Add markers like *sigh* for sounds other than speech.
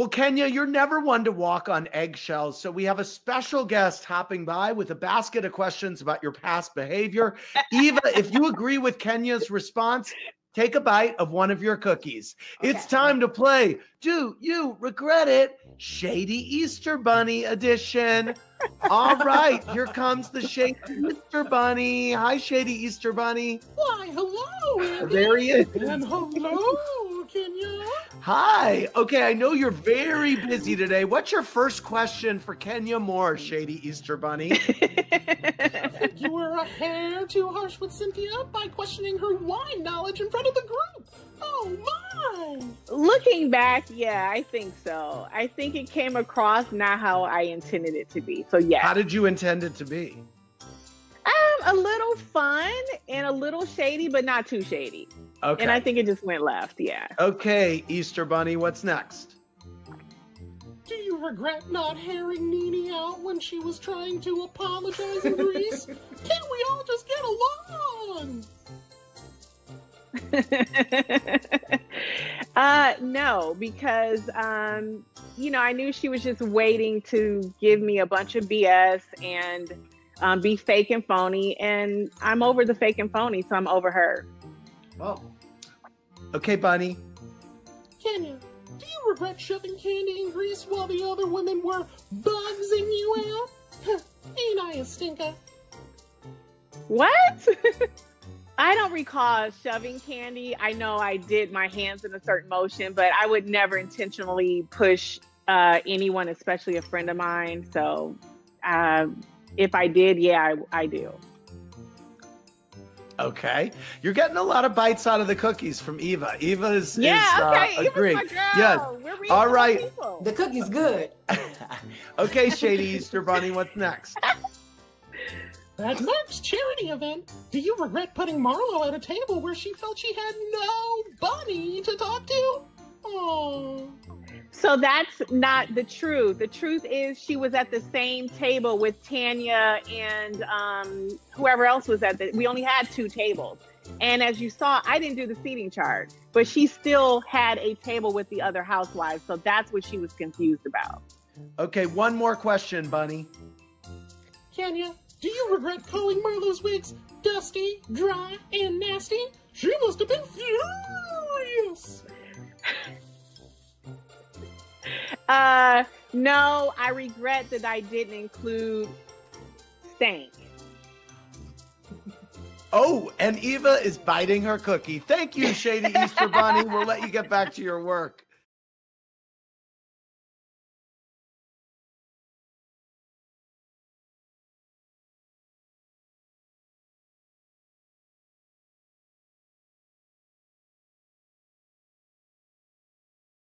Well, Kenya, you're never one to walk on eggshells. So we have a special guest hopping by with a basket of questions about your past behavior. Eva, if you *laughs* agree with Kenya's response, take a bite of one of your cookies. Okay. It's time to play. Do you regret it? Shady Easter Bunny edition. All right, here comes the Shady Easter Bunny. Hi, Shady Easter Bunny. Why, hello. Andy. There he is. And hello, Kenya. Hi. Okay, I know you're very busy today. What's your first question for Kenya Moore, Shady Easter Bunny? I *laughs* think you were a hair too harsh with Cynthia by questioning her wine knowledge in front of the group. Oh my! Looking back, yeah, I think so. I think it came across not how I intended it to be. So yeah. How did you intend it to be? Um, a little fun and a little shady, but not too shady. Okay. And I think it just went left. Yeah. Okay, Easter Bunny, what's next? Do you regret not hearing Nene out when she was trying to apologize in Greece? *laughs* Can't we all just get along? *laughs* uh, no, because um, you know I knew she was just waiting to give me a bunch of BS and um, be fake and phony, and I'm over the fake and phony, so I'm over her. Oh, okay, Bunny. Kenya, do you regret shoving Kandi in Greece while the other women were bugsing you out? *laughs* Ain't I a stinker? What? *laughs* I don't recall shoving Kandi. I know I did my hands in a certain motion, but I would never intentionally push uh, anyone, especially a friend of mine. So uh, if I did, yeah, I, I do. Okay, you're getting a lot of bites out of the cookies from Eva. Eva is yeah, okay. Uh, agreeing. Yes. All right. The cookie's good. *laughs* okay, Shady Easter Bunny. What's next? *laughs* At Mark's charity event, do you regret putting Marlo at a table where she felt she had no bunny to talk to? Oh. So that's not the truth. The truth is she was at the same table with Tanya and um, whoever else was at the. We only had two tables, and as you saw, I didn't do the seating chart, but she still had a table with the other housewives. So that's what she was confused about. Okay, one more question, Bunny. Tanya, do you regret calling Marlo's wigs dusty, dry, and nasty? She must have been furious. *laughs* uh, no, I regret that I didn't include stank. Oh, and Eva is biting her cookie. Thank you, Shady Easter Bunny. we'll let you get back to your work.